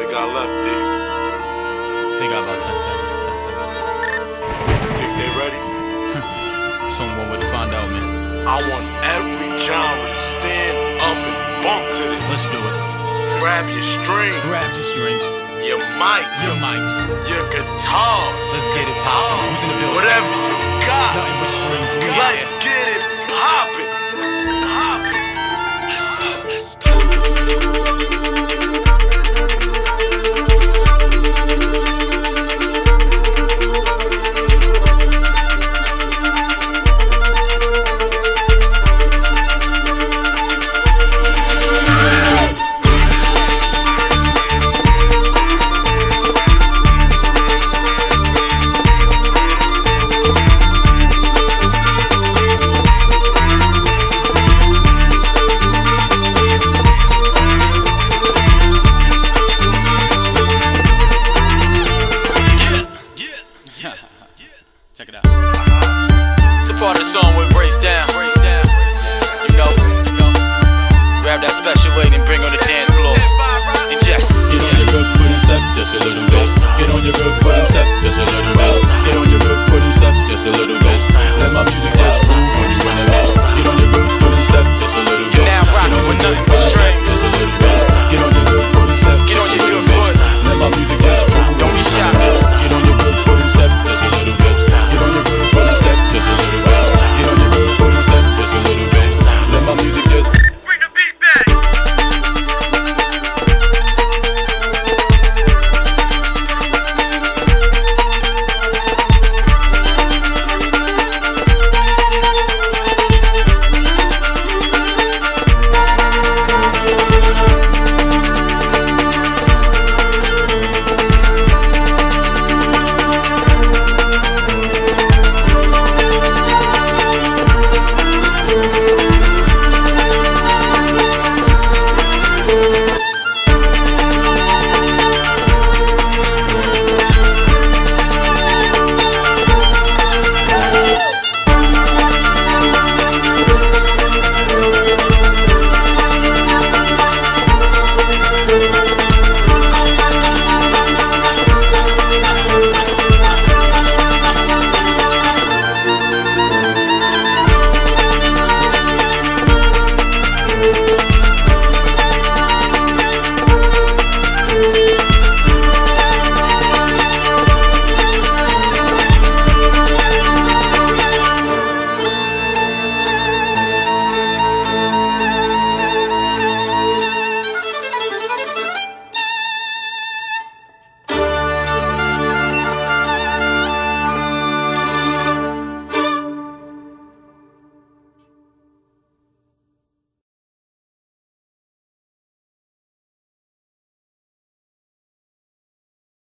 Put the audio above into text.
they got left, D? They got about 10 seconds. 10 seconds. Think they ready? Someone would find out, man. I want every genre to stand up and bump to this. Let's do it. Grab your strings, Grab your strings, your mics, your mics. your guitars, Let's get it poppin'. Who's in the building? whatever you got. Nuttin' But Stringz. Let's get it. Carter song with